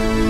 Bye.